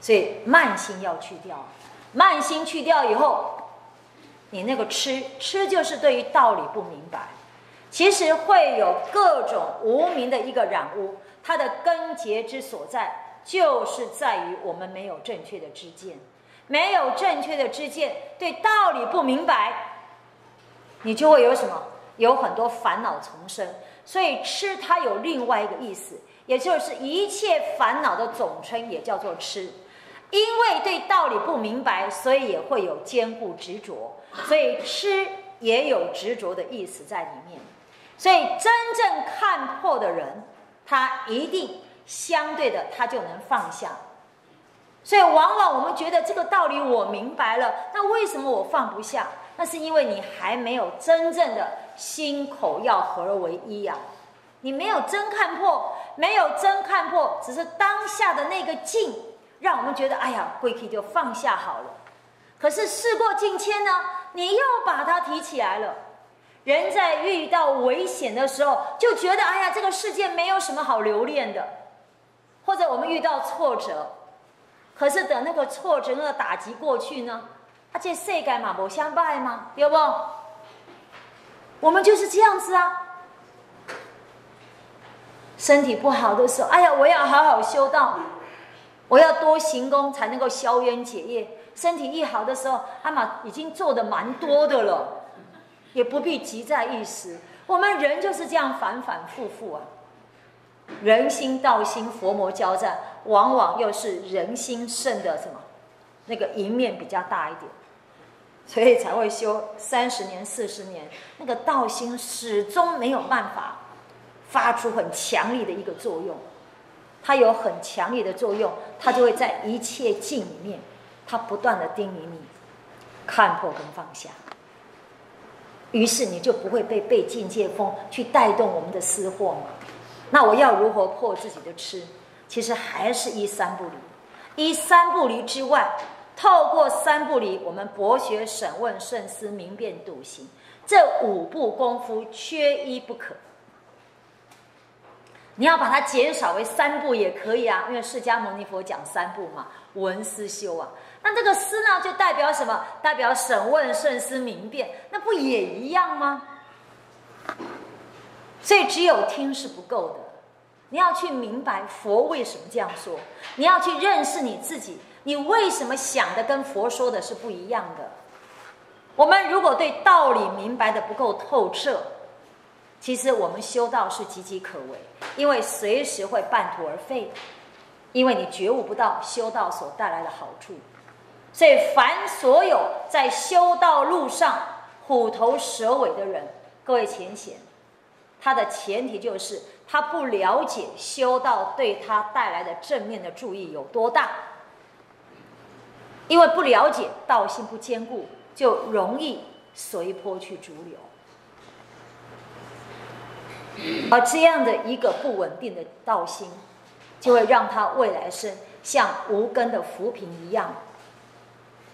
所以慢心要去掉，慢心去掉以后，你那个痴痴就是对于道理不明白，其实会有各种无名的一个染污，它的根结之所在，就是在于我们没有正确的知见，没有正确的知见，对道理不明白，你就会有什么？有很多烦恼丛生。所以吃它有另外一个意思，也就是一切烦恼的总称，也叫做吃。因为对道理不明白，所以也会有坚固执着，所以吃也有执着的意思在里面。所以真正看破的人，他一定相对的他就能放下。所以往往我们觉得这个道理我明白了，那为什么我放不下？那是因为你还没有真正的心口要合而为一呀，你没有真看破，没有真看破，只是当下的那个境。让我们觉得，哎呀，贵气就放下好了。可是事过境迁呢，你又把它提起来了。人在遇到危险的时候，就觉得，哎呀，这个世界没有什么好留恋的。或者我们遇到挫折，可是等那个挫折、那个打击过去呢，啊，这世界嘛，不相拜吗？有不？我们就是这样子啊。身体不好的时候，哎呀，我要好好修道。我要多行功才能够消冤解业。身体一好的时候，阿玛已经做的蛮多的了，也不必急在一时。我们人就是这样反反复复啊。人心道心，佛魔交战，往往又是人心胜的什么？那个赢面比较大一点，所以才会修三十年、四十年，那个道心始终没有办法发出很强力的一个作用。它有很强烈的作用，它就会在一切境里面，它不断的叮咛你，看破跟放下。于是你就不会被被境界风去带动我们的私货嘛？那我要如何破自己的痴？其实还是一三不离，一三不离之外，透过三不离，我们博学、审问、慎思、明辨、笃行，这五步功夫缺一不可。你要把它减少为三步也可以啊，因为释迦牟尼佛讲三步嘛，闻思修啊。那这个思呢，就代表什么？代表审问、慎思、明辨，那不也一样吗？所以只有听是不够的，你要去明白佛为什么这样说，你要去认识你自己，你为什么想的跟佛说的是不一样的？我们如果对道理明白的不够透彻。其实我们修道是岌岌可危，因为随时会半途而废，因为你觉悟不到修道所带来的好处。所以，凡所有在修道路上虎头蛇尾的人，各位浅显，他的前提就是他不了解修道对他带来的正面的注意有多大，因为不了解道心不坚固，就容易随波去逐流。而这样的一个不稳定的道心，就会让他未来生像无根的浮萍一样。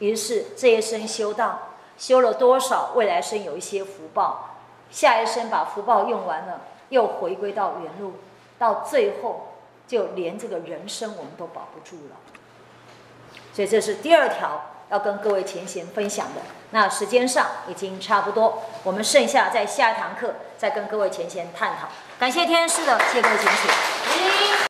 于是这一生修道，修了多少，未来生有一些福报，下一生把福报用完了，又回归到原路，到最后就连这个人生我们都保不住了。所以这是第二条。要跟各位前贤分享的，那时间上已经差不多，我们剩下在下一堂课再跟各位前贤探讨。感谢天师的，谢各位前贤。